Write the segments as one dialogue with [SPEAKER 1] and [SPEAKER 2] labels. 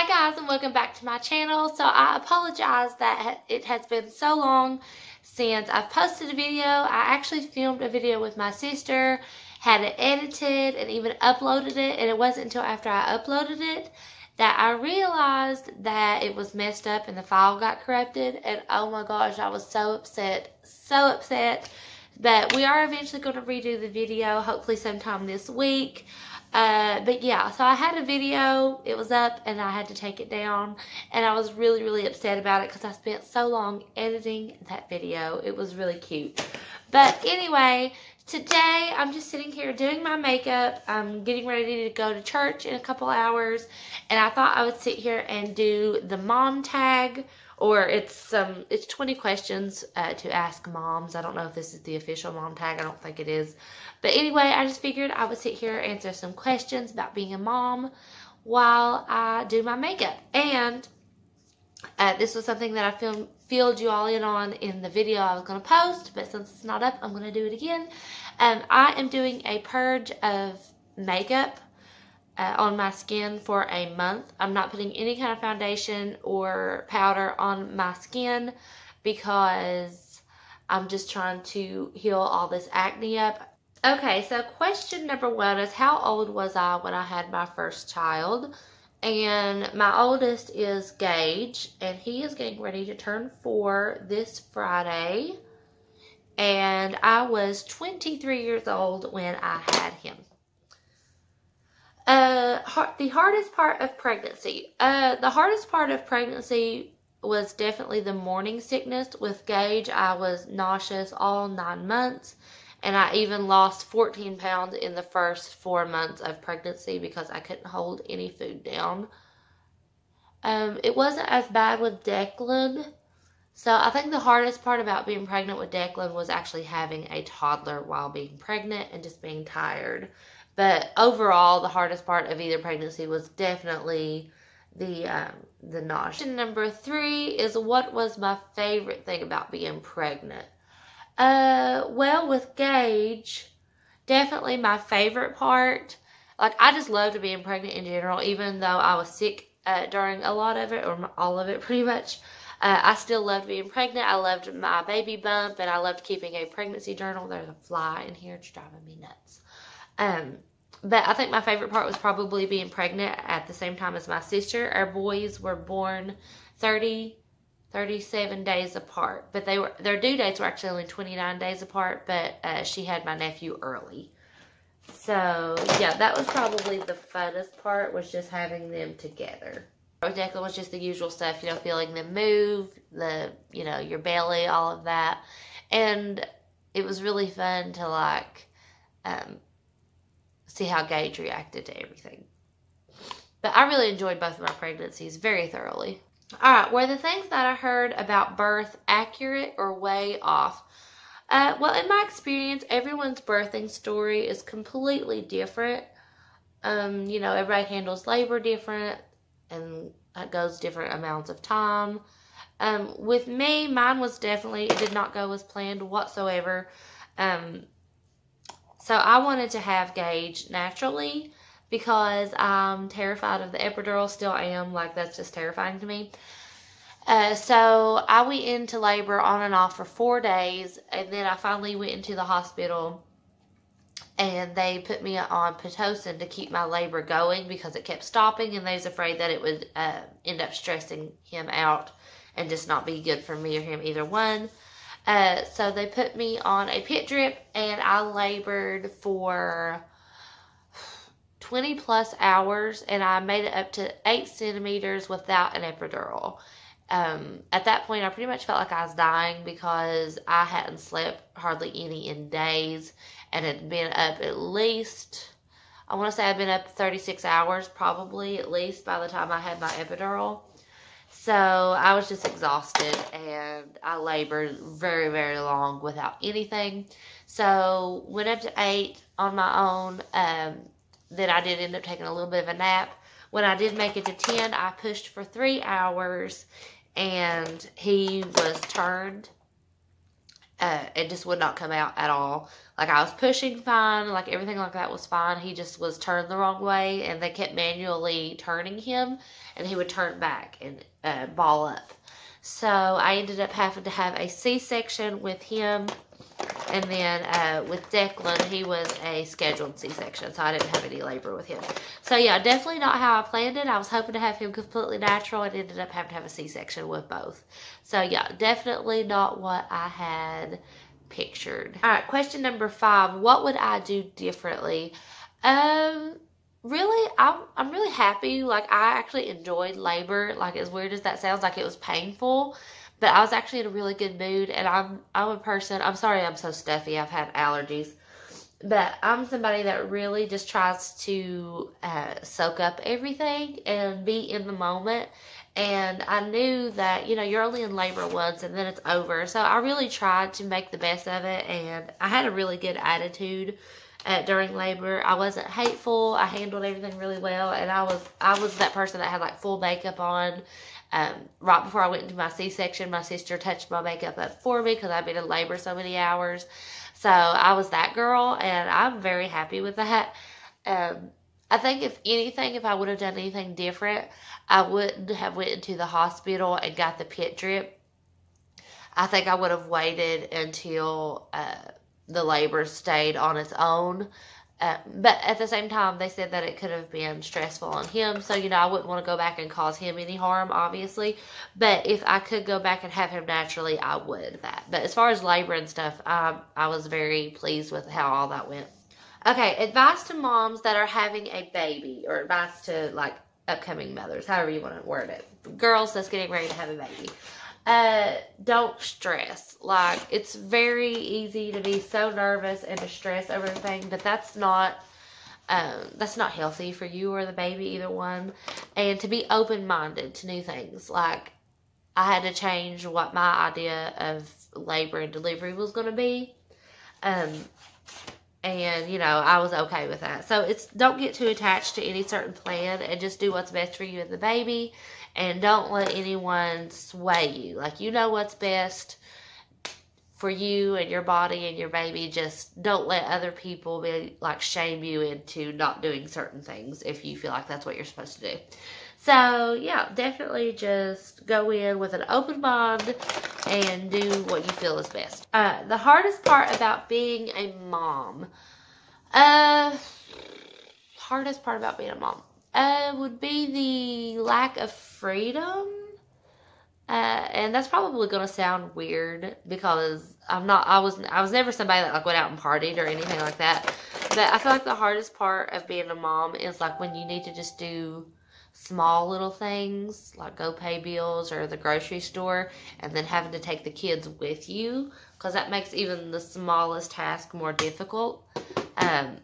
[SPEAKER 1] Hi guys and welcome back to my channel. So I apologize that it has been so long since I've posted a video. I actually filmed a video with my sister, had it edited and even uploaded it and it wasn't until after I uploaded it that I realized that it was messed up and the file got corrupted and oh my gosh I was so upset, so upset. But we are eventually going to redo the video hopefully sometime this week. Uh, but yeah, so I had a video, it was up and I had to take it down and I was really, really upset about it because I spent so long editing that video. It was really cute. But anyway, today I'm just sitting here doing my makeup. I'm getting ready to go to church in a couple hours and I thought I would sit here and do the mom tag or it's um it's 20 questions uh, to ask moms. I don't know if this is the official mom tag. I don't think it is. But anyway, I just figured I would sit here answer some questions about being a mom while I do my makeup. And uh, this was something that I filmed, filled you all in on in the video I was going to post, but since it's not up, I'm going to do it again. Um, I am doing a purge of makeup uh, on my skin for a month. I'm not putting any kind of foundation or powder on my skin because I'm just trying to heal all this acne up. Okay, so question number one is how old was I when I had my first child? And my oldest is Gage, and he is getting ready to turn four this Friday. And I was 23 years old when I had him. Uh, the hardest part of pregnancy. Uh, the hardest part of pregnancy was definitely the morning sickness. With Gage, I was nauseous all nine months, and I even lost 14 pounds in the first four months of pregnancy because I couldn't hold any food down. Um, it wasn't as bad with Declan. So I think the hardest part about being pregnant with Declan was actually having a toddler while being pregnant and just being tired. But overall, the hardest part of either pregnancy was definitely the um, the nausea. Number three is what was my favorite thing about being pregnant? Uh, well, with Gage, definitely my favorite part. Like I just loved being pregnant in general, even though I was sick uh, during a lot of it or all of it, pretty much. Uh, I still loved being pregnant. I loved my baby bump, and I loved keeping a pregnancy journal. There's a fly in here; it's driving me nuts. Um, but I think my favorite part was probably being pregnant at the same time as my sister. Our boys were born 30, 37 days apart, but they were their due dates were actually only 29 days apart. But uh, she had my nephew early, so yeah, that was probably the funnest part was just having them together. Declan was just the usual stuff, you know, feeling them move, the you know your belly, all of that, and it was really fun to like. Um, see how Gage reacted to everything. But I really enjoyed both of my pregnancies very thoroughly. All right, were the things that I heard about birth accurate or way off? Uh, well, in my experience, everyone's birthing story is completely different. Um, you know, everybody handles labor different and it goes different amounts of time. Um, with me, mine was definitely, it did not go as planned whatsoever. Um, so I wanted to have Gage naturally because I'm terrified of the epidural. Still am. Like, that's just terrifying to me. Uh, so I went into labor on and off for four days, and then I finally went into the hospital, and they put me on pitocin to keep my labor going because it kept stopping, and they was afraid that it would uh, end up stressing him out and just not be good for me or him either one. Uh, so they put me on a pit drip and I labored for 20 plus hours and I made it up to 8 centimeters without an epidural. Um, at that point, I pretty much felt like I was dying because I hadn't slept hardly any in days and had been up at least, I want to say I'd been up 36 hours probably at least by the time I had my epidural. So I was just exhausted and I labored very, very long without anything. So went up to eight on my own. Um, then I did end up taking a little bit of a nap. When I did make it to 10, I pushed for three hours and he was turned uh, it just would not come out at all. Like I was pushing fine, like everything like that was fine. He just was turned the wrong way, and they kept manually turning him, and he would turn back and uh, ball up. So I ended up having to have a C-section with him, and then uh, with Declan, he was a scheduled C-section, so I didn't have any labor with him. So yeah, definitely not how I planned it. I was hoping to have him completely natural, and ended up having to have a C-section with both. So yeah, definitely not what I had pictured. All right, question number five. What would I do differently? Um, really, I'm, I'm really happy. Like, I actually enjoyed labor. Like, as weird as that sounds, like it was painful. But I was actually in a really good mood, and I'm I'm a person. I'm sorry, I'm so stuffy. I've had allergies, but I'm somebody that really just tries to uh, soak up everything and be in the moment. And I knew that you know you're only in labor once, and then it's over. So I really tried to make the best of it, and I had a really good attitude. Uh, during labor. I wasn't hateful. I handled everything really well, and I was I was that person that had like full makeup on um, right before I went into my C-section, my sister touched my makeup up for me because I've been in labor so many hours. So I was that girl, and I'm very happy with that. Um, I think if anything, if I would have done anything different, I wouldn't have went into the hospital and got the pit drip. I think I would have waited until uh, the labor stayed on its own uh, but at the same time, they said that it could have been stressful on him. So, you know, I wouldn't want to go back and cause him any harm, obviously. But if I could go back and have him naturally, I would that. But as far as labor and stuff, I, I was very pleased with how all that went. Okay, advice to moms that are having a baby, or advice to like upcoming mothers, however you want to word it. Girls that's getting ready to have a baby uh, don't stress. Like, it's very easy to be so nervous and to stress over everything, but that's not, um, that's not healthy for you or the baby, either one. And to be open-minded to new things. Like, I had to change what my idea of labor and delivery was going to be. Um, and you know i was okay with that so it's don't get too attached to any certain plan and just do what's best for you and the baby and don't let anyone sway you. Like, you know what's best for you and your body and your baby. Just don't let other people be like shame you into not doing certain things if you feel like that's what you're supposed to do. So, yeah, definitely just go in with an open mind and do what you feel is best. Uh, the hardest part about being a mom, uh, hardest part about being a mom uh, would be the lack of freedom. Uh, and that's probably going to sound weird because I'm not, I was, I was never somebody that like went out and partied or anything like that. But I feel like the hardest part of being a mom is like when you need to just do small little things like go pay bills or the grocery store and then having to take the kids with you because that makes even the smallest task more difficult. Um,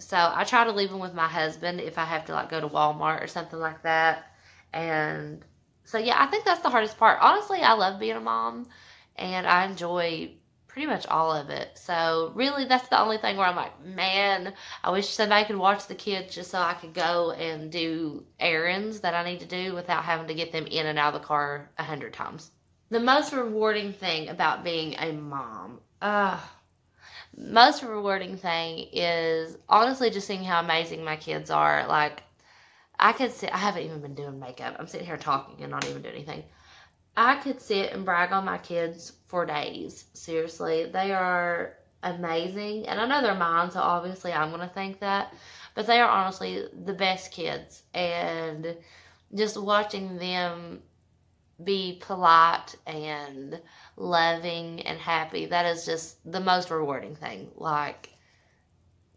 [SPEAKER 1] so I try to leave them with my husband if I have to like go to Walmart or something like that. And so yeah, I think that's the hardest part. Honestly, I love being a mom and I enjoy pretty much all of it. So really that's the only thing where I'm like, man, I wish somebody could watch the kids just so I could go and do errands that I need to do without having to get them in and out of the car a hundred times. The most rewarding thing about being a mom, uh, most rewarding thing is honestly just seeing how amazing my kids are. Like, I could sit, I haven't even been doing makeup. I'm sitting here talking and not even doing anything. I could sit and brag on my kids for days. Seriously, they are amazing. And I know they're mine, so obviously I'm going to think that. But they are honestly the best kids. And just watching them be polite and loving and happy. That is just the most rewarding thing. Like,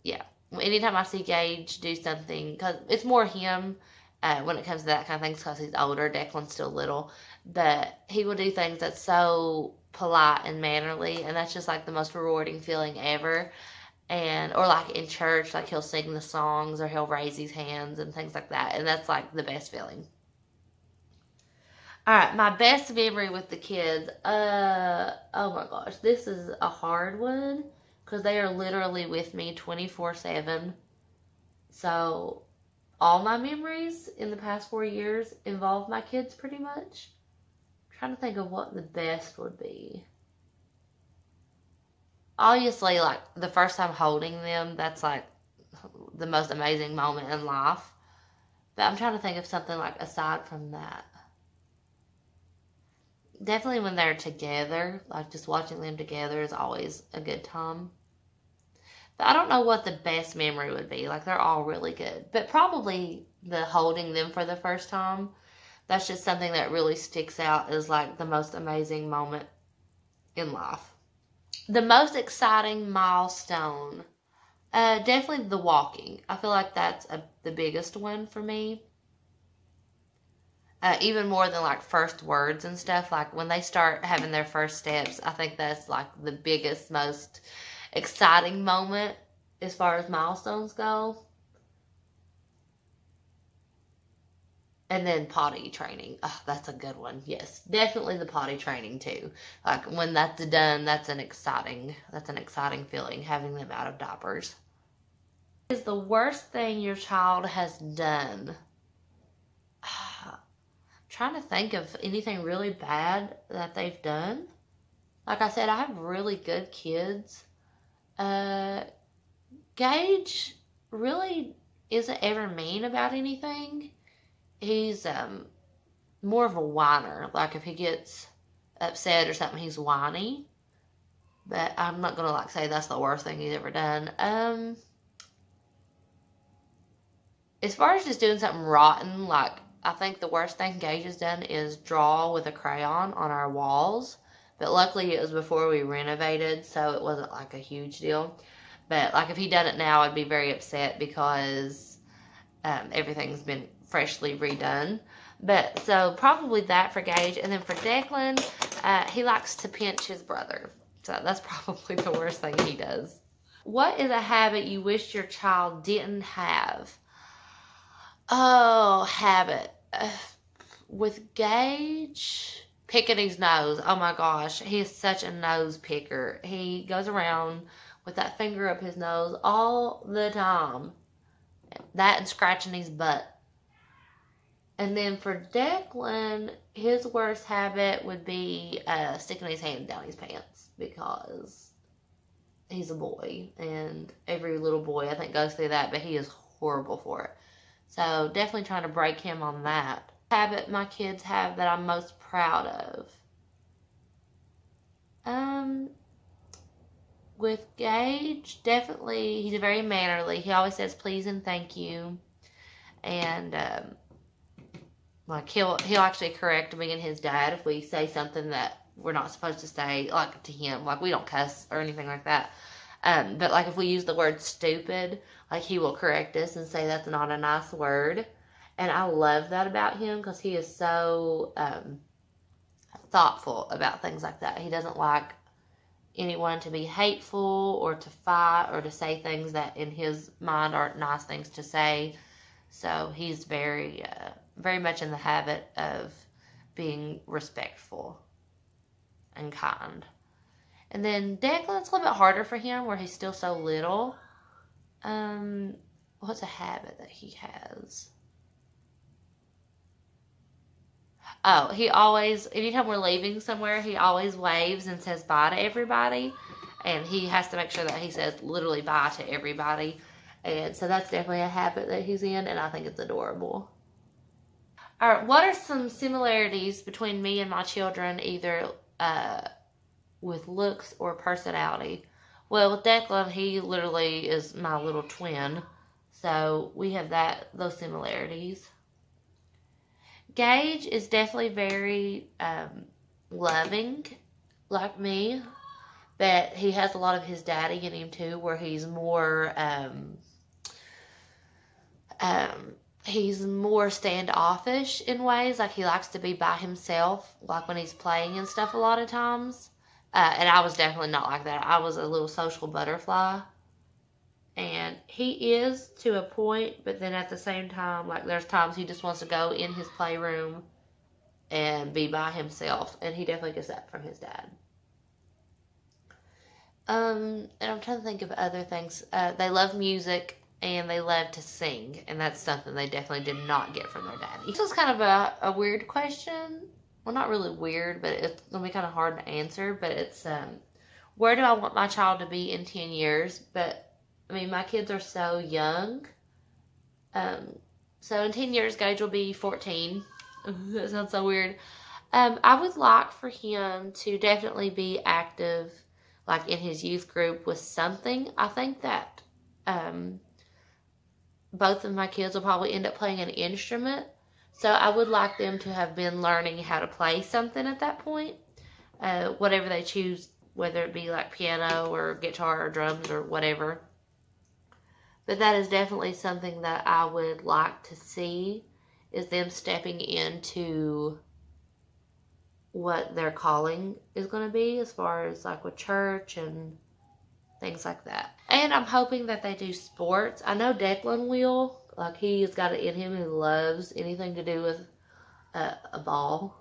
[SPEAKER 1] yeah. Anytime I see Gage do something, because it's more him uh, when it comes to that kind of things because he's older. Declan's still little. But he will do things that's so polite and mannerly. And that's just like the most rewarding feeling ever. And, or like in church, like he'll sing the songs or he'll raise his hands and things like that. And that's like the best feeling. All right, my best memory with the kids. Uh, oh my gosh, this is a hard one because they are literally with me 24 7. So, all my memories in the past four years involve my kids pretty much. I'm trying to think of what the best would be. obviously, like the first time holding them, that's like the most amazing moment in life. But I'm trying to think of something like aside from that. Definitely when they're together, like just watching them together is always a good time. But I don't know what the best memory would be. Like they're all really good. But probably the holding them for the first time. That's just something that really sticks out as like the most amazing moment in life. The most exciting milestone uh, definitely the walking. I feel like that's a, the biggest one for me. Uh, even more than like first words and stuff. Like when they start having their first steps, I think that's like the biggest, most exciting moment as far as milestones go. And then potty training. Oh, that's a good one. Yes, definitely the potty training too. Like when that's done, that's an exciting, that's an exciting feeling having them out of diapers is the worst thing your child has done? Trying to think of anything really bad that they've done. Like I said, I have really good kids. Uh, Gage really isn't ever mean about anything. He's um more of a whiner. Like if he gets upset or something, he's whiny. But I'm not gonna like say that's the worst thing he's ever done. Um as far as just doing something rotten, like I think the worst thing Gage has done is draw with a crayon on our walls. But luckily it was before we renovated, so it wasn't like a huge deal. But like if he done it now, I'd be very upset because um, everything's been freshly redone. But so probably that for Gage. And then for Declan, uh, he likes to pinch his brother. So that's probably the worst thing he does. What is a habit you wish your child didn't have? Oh, habit. Uh, with Gage picking his nose. Oh my gosh, he is such a nose picker. He goes around with that finger up his nose all the time. That and scratching his butt. And then for Declan, his worst habit would be uh, sticking his hand down his pants because he's a boy, and every little boy I think goes through that, but he is horrible for it. So definitely trying to break him on that. Habit my kids have that I'm most proud of. Um, with Gage, definitely he's very mannerly. He always says please and thank you, and um, like he'll he'll actually correct me and his dad if we say something that we're not supposed to say, like to him. Like we don't cuss or anything like that. Um, but like if we use the word stupid, like he will correct us and say that's not a nice word. And I love that about him because he is so um, thoughtful about things like that. He doesn't like anyone to be hateful or to fight or to say things that in his mind aren't nice things to say. So he's very, uh, very much in the habit of being respectful and kind. And then Declan's a little bit harder for him where he's still so little. Um, what's a habit that he has? Oh, he always, anytime we're leaving somewhere, he always waves and says bye to everybody. And he has to make sure that he says literally bye to everybody. And so that's definitely a habit that he's in, and I think it's adorable. All right, what are some similarities between me and my children, either uh, with looks or personality? Well, with Declan, he literally is my little twin. So we have that those similarities. Gage is definitely very um, loving, like me, but he has a lot of his daddy in him too, where he's more um, um, he's more standoffish in ways. Like he likes to be by himself, like when he's playing and stuff. A lot of times, uh, and I was definitely not like that. I was a little social butterfly. And he is to a point, but then at the same time, like there's times he just wants to go in his playroom and be by himself. And he definitely gets that from his dad. Um, and I'm trying to think of other things. Uh, they love music and they love to sing, and that's something they definitely did not get from their daddy. This was kind of a, a weird question well, not really weird, but it's gonna be kind of hard to answer. But it's um, where do I want my child to be in 10 years? But I mean, my kids are so young. Um, so in 10 years, Gage will be 14. that sounds so weird. Um, I would like for him to definitely be active, like in his youth group with something. I think that um, both of my kids will probably end up playing an instrument. So I would like them to have been learning how to play something at that point. Uh, whatever they choose, whether it be like piano or guitar or drums or whatever. But that is definitely something that I would like to see is them stepping into what their calling is going to be as far as like with church and things like that. And I'm hoping that they do sports. I know Declan will. Like he's got it in him. He loves anything to do with a, a ball.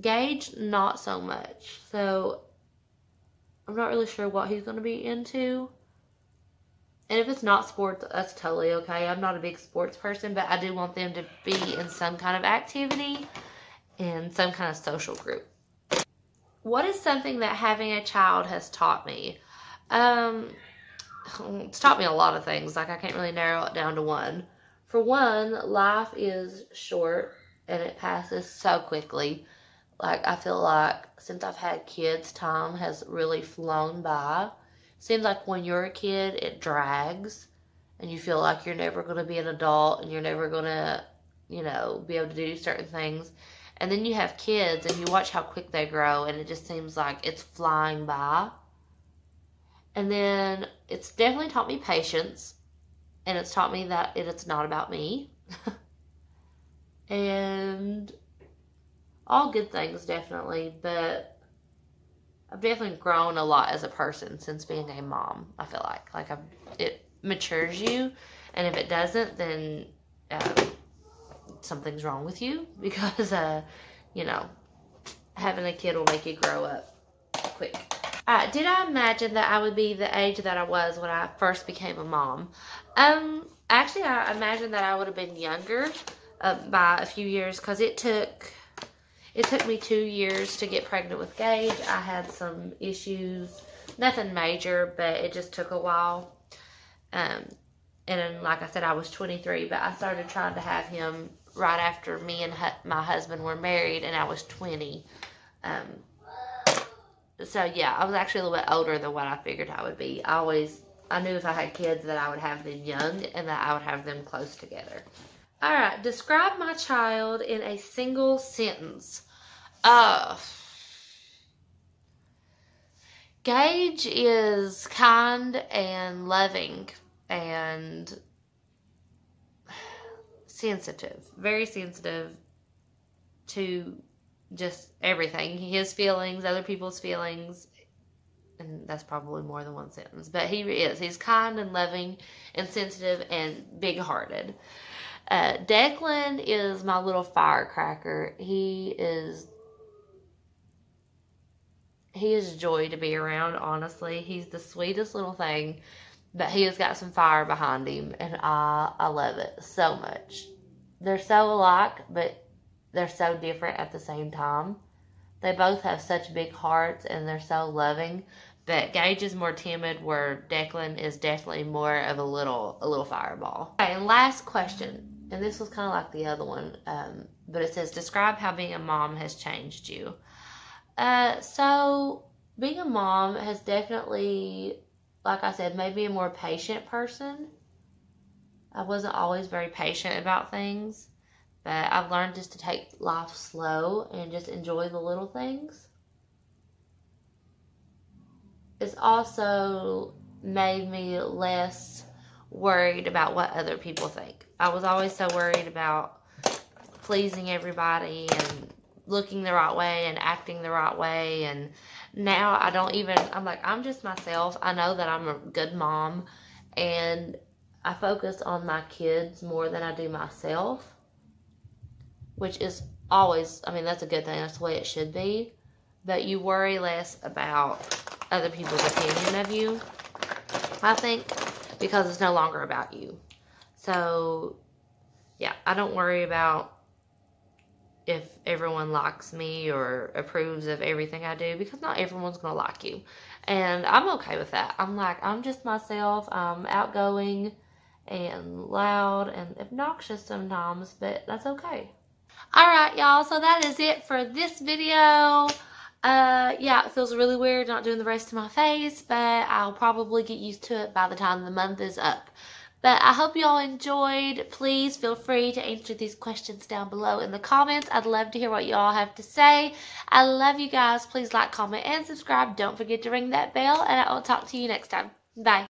[SPEAKER 1] Gage, not so much. So I'm not really sure what he's going to be into. And if it's not sports, that's totally okay. I'm not a big sports person, but I do want them to be in some kind of activity and some kind of social group. What is something that having a child has taught me? Um, it's taught me a lot of things. Like I can't really narrow it down to one. For one, life is short and it passes so quickly. Like I feel like since I've had kids, time has really flown by seems like when you're a kid, it drags and you feel like you're never going to be an adult and you're never going to, you know, be able to do certain things. And then you have kids and you watch how quick they grow and it just seems like it's flying by. And then it's definitely taught me patience and it's taught me that it, it's not about me. and all good things, definitely, but I've definitely grown a lot as a person since being a mom. I feel like like I've, it matures you, and if it doesn't, then um, something's wrong with you because uh, you know having a kid will make you grow up quick. Uh, did I imagine that I would be the age that I was when I first became a mom? Um, actually, I imagined that I would have been younger uh, by a few years because it took it took me two years to get pregnant with Gage. I had some issues, nothing major, but it just took a while. Um, and then, like I said, I was 23, but I started trying to have him right after me and my husband were married, and I was 20. Um, so yeah, I was actually a little bit older than what I figured I would be. I always, I knew if I had kids that I would have them young and that I would have them close together. All right, describe my child in a single sentence. Uh, Gage is kind and loving and sensitive, very sensitive to just everything his feelings, other people's feelings. And that's probably more than one sentence, but he is. He's kind and loving and sensitive and big hearted. Uh, Declan is my little firecracker. He is he is joy to be around, honestly. He's the sweetest little thing, but he has got some fire behind him, and I, I love it so much. They're so alike, but they're so different at the same time. They both have such big hearts, and they're so loving. But Gage is more timid, where Declan is definitely more of a little a little fireball. Okay, and last question and this was kind of like the other one, um, but it says, describe how being a mom has changed you. Uh, so, being a mom has definitely, like I said, made me a more patient person. I wasn't always very patient about things, but I've learned just to take life slow and just enjoy the little things. It's also made me less worried about what other people think. I was always so worried about pleasing everybody and looking the right way and acting the right way and now I don't even I'm like I'm just myself. I know that I'm a good mom and I focus on my kids more than I do myself, which is always I mean that's a good thing. That's the way it should be. But you worry less about other people's opinion of you. I think because it's no longer about you. So, yeah, I don't worry about if everyone likes me or approves of everything I do because not everyone's going to like you. And I'm okay with that. I'm like, I'm just myself. I'm outgoing and loud and obnoxious sometimes, but that's okay. Alright, y'all, so that is it for this video. Uh, yeah, it feels really weird not doing the rest of my face, but I'll probably get used to it by the time the month is up. But I hope you all enjoyed. Please feel free to answer these questions down below in the comments. I'd love to hear what you all have to say. I love you guys. Please like, comment, and subscribe. Don't forget to ring that bell, and I will talk to you next time. Bye.